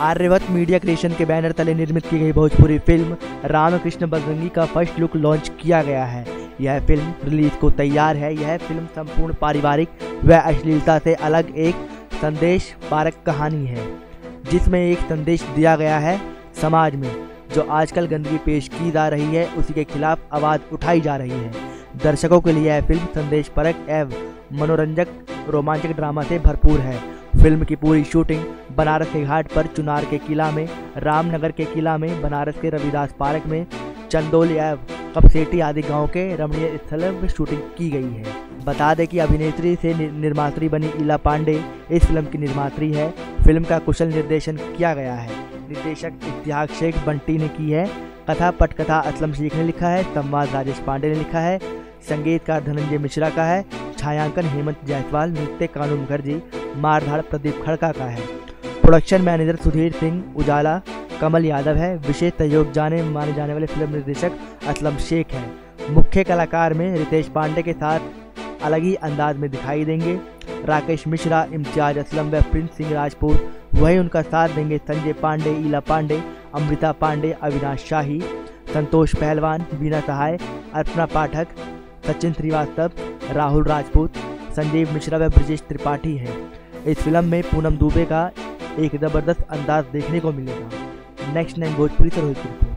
आर्यवत media creation के banner तले निर्मित की गई भोजपुरी फ़िल्म रामकृष्ण बजरंगी का फ़र्स्ट लुक लॉन्च किया गया है। यह फ़िल्म रिलीज़ को तैयार है। यह फ़िल्म संपूर्ण पारिवारिक व अश्लीलता से अलग एक संदेश पारक कहानी है, जिसमें एक संदेश दिया गया है समाज में, जो आजकल गंदगी पेश की जा रही है। उसी के खिलाफ आवाज़ उठाई जा रही है। दर्शकों के लिए यह फ़िल्म संदेश परक एवं मनोरंजक रोमांचक ड्रामा से भरपूर है। फ़िल्म की पूरी शूटिंग बनारस के घाट पर चुनार के किला में, रामनगर के किला में, बनारस के रविदास पार्क में, चंदोल एवं कपसेटी आदि गाँव के रमणीय स्थल में शूटिंग की गई है। बता दें कि अभिनेत्री से निर्मात्री बनी इला पांडे इस फ़िल्म की निर्मात्री है। फ़िल्म का कुशल निर्देशन किया गया है। निर्देशक इतिहास शेख बंटी ने की है। कथा पटकथा असलम शेख ने लिखा है। संवाद राजेश पांडे ने लिखा है। संगीतकार धनंजय मिश्रा का है। छायांकन हेमंत जायसवाल, नृत्य कानू मुखर्जी मारधाड़ प्रदीप खड़का का है। प्रोडक्शन मैनेजर सुधीर सिंह उजाला, कमल यादव है। विशेष सहयोग जाने, माने जाने वाले फ़िल्म निर्देशक असलम शेख हैं। मुख्य कलाकार में रितेश पांडे के साथ अलग ही अंदाज में दिखाई देंगे। राकेश मिश्रा, इम्तियाज़ असलम व प्रिंस सिंह राजपूत, वही उनका साथ देंगे संजय पांडे, ईला पांडे, अमृता पांडे, अविनाश शाही, संतोष पहलवान बीना सहाय अर्चना पाठक, सचिन श्रीवास्तव, राहुल राजपूत। संजीव मिश्रा व ब्रजेश त्रिपाठी हैं। इस फ़िल्म में पूनम दुबे का एक ज़बरदस्त अंदाज देखने को मिलेगा। नेक्स्ट नाइन, भोजपुरी से रोहित